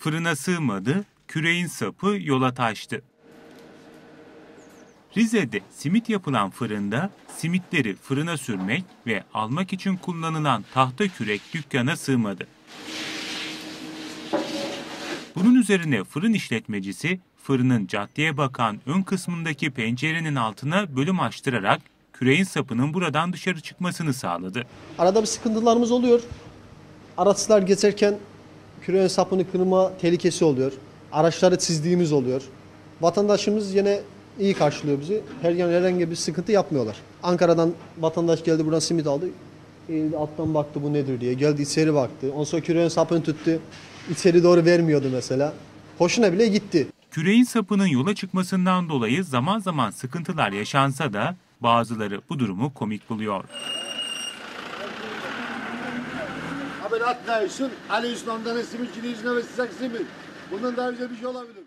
Fırına sığmadı, küreğin sapı yola taştı. Rize'de simit yapılan fırında simitleri fırına sürmek ve almak için kullanılan tahta kürek dükkana sığmadı. Bunun üzerine fırın işletmecisi fırının caddeye bakan ön kısmındaki pencerenin altına bölüm açtırarak küreğin sapının buradan dışarı çıkmasını sağladı. Arada bir sıkıntılarımız oluyor. Araçlar geçerken küreğin sapını kırma tehlikesi oluyor. Araçları çizdiğimiz oluyor. Vatandaşımız yine iyi karşılıyor bizi. Her yani herhangi bir sıkıntı yapmıyorlar. Ankara'dan vatandaş geldi buradan simit aldı. Eğildi alttan baktı bu nedir diye. Geldi içeri baktı. Ondan sonra küreğin sapını tuttu. İçeri doğru vermiyordu mesela. Hoşuna bile gitti. Küreğin sapının yola çıkmasından dolayı zaman zaman sıkıntılar yaşansa da bazıları bu durumu komik buluyor. Abi atlayışın, Ali Üsman'dan simitçinin yüzüne ve sıcak simit. Bundan daha güzel bir şey olabilir.